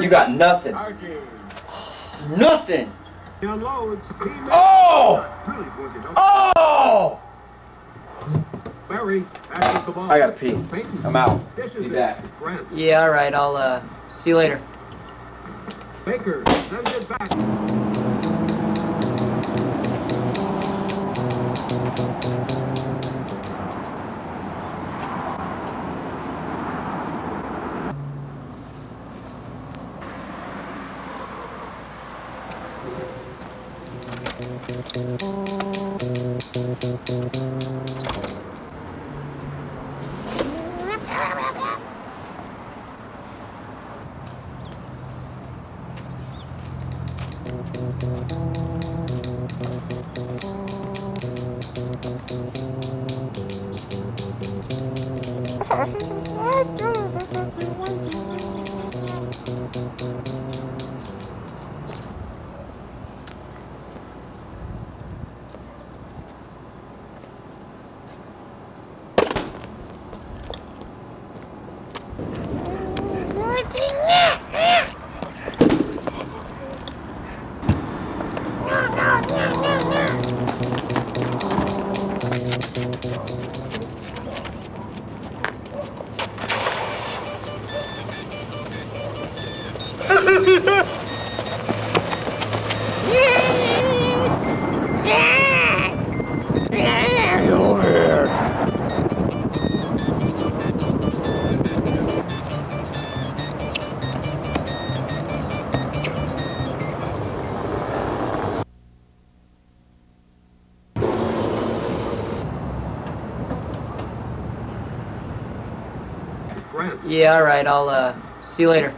You got nothing. Nothing. Unloads. He made Oh! Really. Oh! Barry passes the ball. I gotta pee. I'm out. Be back. Yeah, all right. I'll uh, see you later. Baker sends it back. What? Ha ha ha! Grant. Yeah, all right. I'll uh, see you later.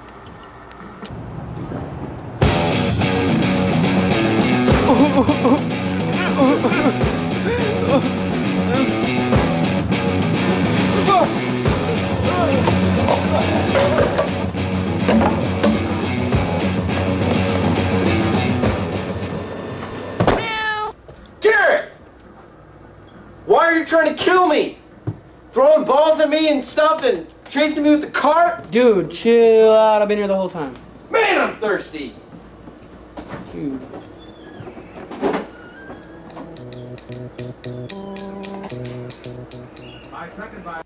Garrett! Why are you trying to kill me? Throwing balls at me and stuff and chasing me with the cart? Dude, chill out. I've been here the whole time. Man, I'm thirsty. Dude. By